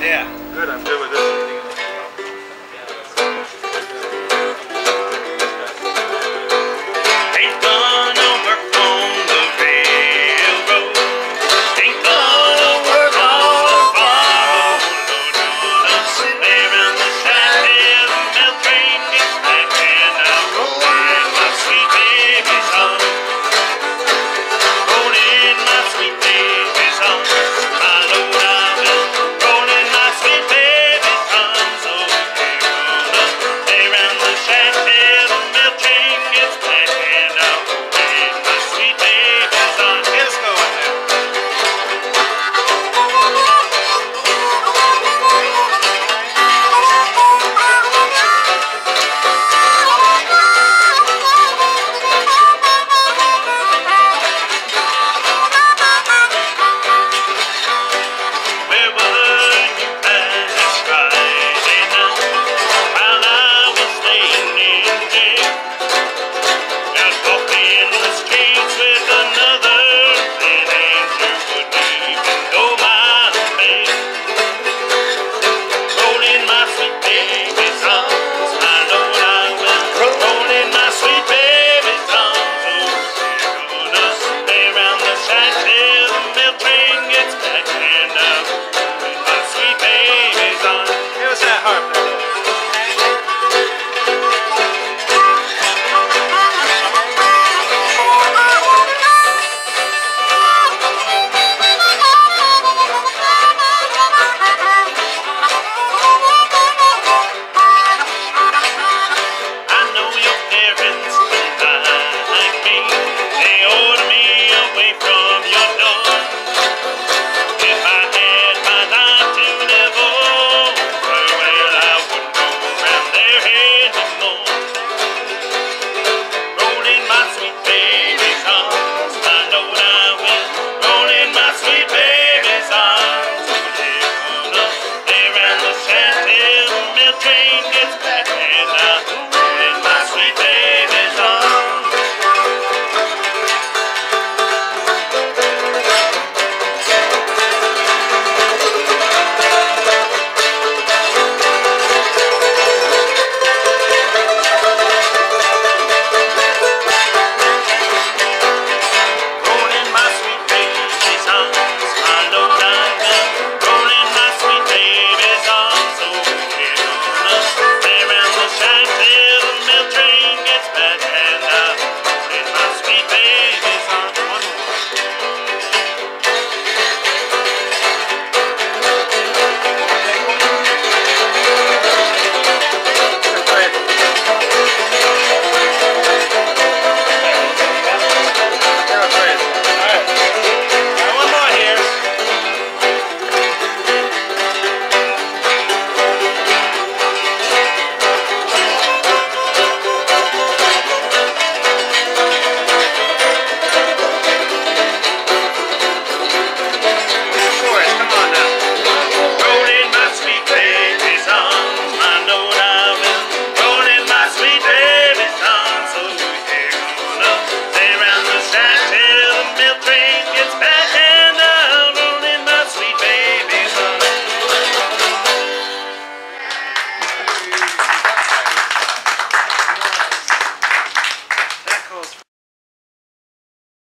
Yeah. Good, I'm good with this